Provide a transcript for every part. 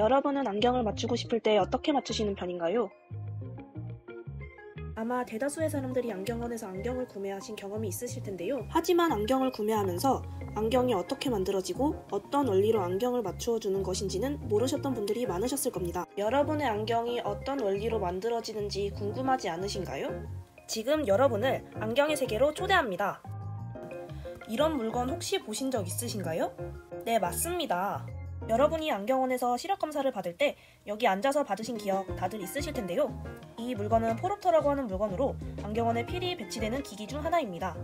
여러분은 안경을 맞추고 싶을 때 어떻게 맞추시는 편인가요? 아마 대다수의 사람들이 안경원에서 안경을 구매하신 경험이 있으실 텐데요. 하지만 안경을 구매하면서 안경이 어떻게 만들어지고 어떤 원리로 안경을 맞추어 주는 것인지는 모르셨던 분들이 많으셨을 겁니다. 여러분의 안경이 어떤 원리로 만들어지는지 궁금하지 않으신가요? 지금 여러분을 안경의 세계로 초대합니다. 이런 물건 혹시 보신 적 있으신가요? 네, 맞습니다. 여러분이 안경원에서 시력 검사를 받을 때 여기 앉아서 받으신 기억 다들 있으실 텐데요. 이 물건은 phoropter라고 하는 물건으로 안경원에 필히 배치되는 기기 중 하나입니다.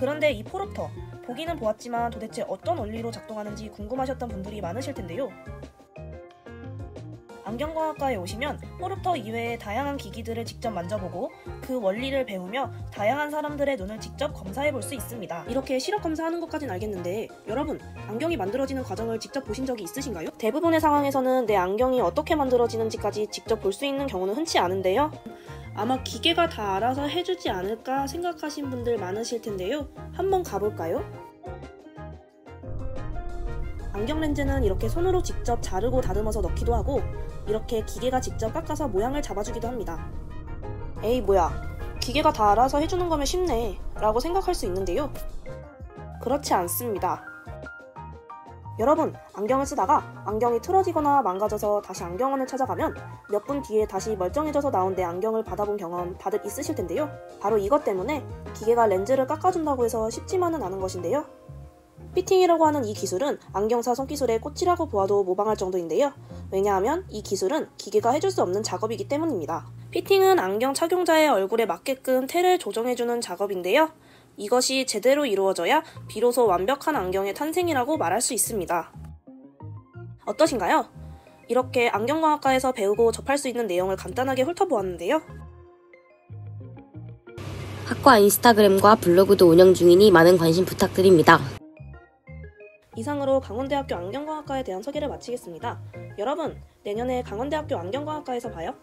그런데 이 phoropter, 보기는 보았지만 도대체 어떤 원리로 작동하는지 궁금하셨던 분들이 많으실 텐데요. 안경광학과에 오시면 phoropter 이외의 다양한 기기들을 직접 만져보고 그 원리를 배우며 다양한 사람들의 눈을 직접 검사해 볼 수 있습니다. 이렇게 시력 검사하는 것까진 알겠는데 여러분 안경이 만들어지는 과정을 직접 보신 적이 있으신가요? 대부분의 상황에서는 내 안경이 어떻게 만들어지는지까지 직접 볼 수 있는 경우는 흔치 않은데요. 아마 기계가 다 알아서 해주지 않을까 생각하신 분들 많으실 텐데요. 한번 가볼까요? 안경 렌즈는 이렇게 손으로 직접 자르고 다듬어서 넣기도 하고 이렇게 기계가 직접 깎아서 모양을 잡아주기도 합니다. 에이 뭐야 기계가 다 알아서 해주는 거면 쉽네 라고 생각할 수 있는데요. 그렇지 않습니다. 여러분 안경을 쓰다가 안경이 틀어지거나 망가져서 다시 안경원을 찾아가면 몇 분 뒤에 다시 멀쩡해져서 나온 내 안경을 받아본 경험 다들 있으실 텐데요. 바로 이것 때문에 기계가 렌즈를 깎아준다고 해서 쉽지만은 않은 것인데요. 피팅이라고 하는 이 기술은 안경사 손기술의 꽃이라고 보아도 모방할 정도인데요. 왜냐하면 이 기술은 기계가 해줄 수 없는 작업이기 때문입니다. 피팅은 안경 착용자의 얼굴에 맞게끔 테를 조정해주는 작업인데요. 이것이 제대로 이루어져야 비로소 완벽한 안경의 탄생이라고 말할 수 있습니다. 어떠신가요? 이렇게 안경광학과에서 배우고 접할 수 있는 내용을 간단하게 훑어보았는데요. 학과 인스타그램과 블로그도 운영 중이니 많은 관심 부탁드립니다. 이상으로 강원대학교 안경광학과에 대한 소개를 마치겠습니다. 여러분, 내년에 강원대학교 안경광학과에서 봐요.